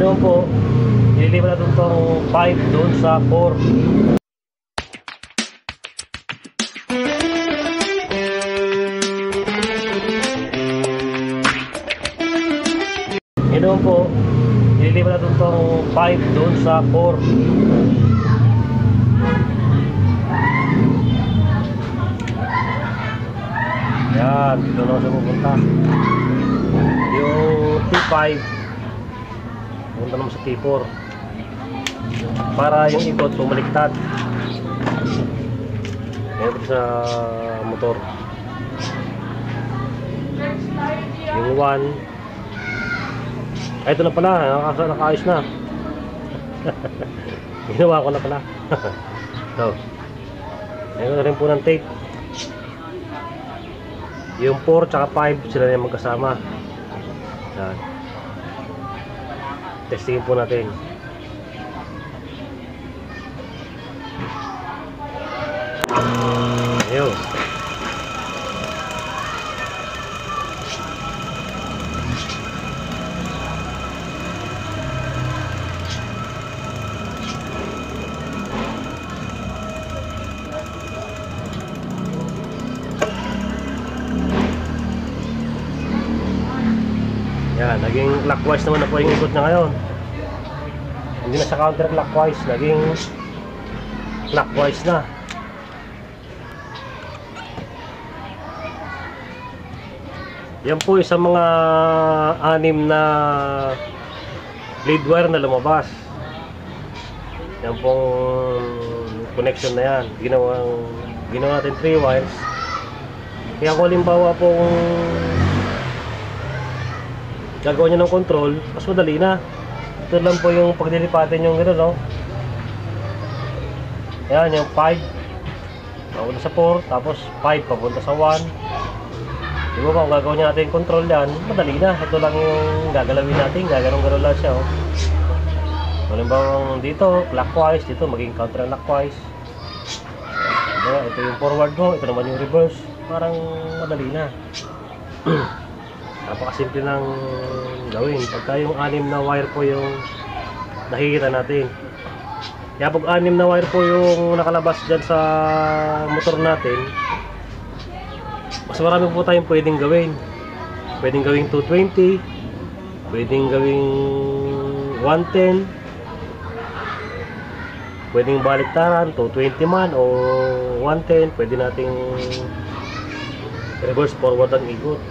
Naman po, ililipat natin itong 5 doon sa 4. Yan naman po, ililipat natin itong 5 doon sa 4. Yan, dito na siya pupunta. Yung T5, pupunta naman sa T4. Para yung ikot bumaliktad. Ngayon sa motor. Yung 1, ay, ito na pala, nakaka nakaayos na. Ginawa ko na pala. so, ayun na rin po ng tape. Yung 4 tsaka 5 sila na yung magkasama. Yan. Testingin po natin. Naging clockwise naman na po yung ikot niya ngayon. Hindi na siya counterclockwise, naging clockwise na. Yan po isang mga anim na lead wire na lumabas. Yan pong connection na yan. Ginawa, ginawa natin 3 wires. Kaya kung halimbawa pong gagawin nyo ng control, mas madali na. Ito lang po yung pagdilipatin yung gano'n, no? Ayan, yung 5. Papunta sa 4, tapos 5 papunta sa 1. Di ba kung gagawin natin yung control yan, madali na. Ito lang yung gagalawin natin, gaganong-ganon lang siya, oh. Halimbawa dito, clockwise, dito maging counterclockwise. Diba, ito yung forward mo, ito naman yung reverse. Parang madali na. napakasimple ng gawin. Pagka yung anim na wire po yung nakikita natin. Kaya pag anim na wire po yung nakalabas dyan sa motor natin mas marami po tayong pwedeng gawin. Pwedeng gawing 220 pwedeng gawing 110 pwedeng baliktaran 220 man o 110 pwede nating reverse forward ang ikot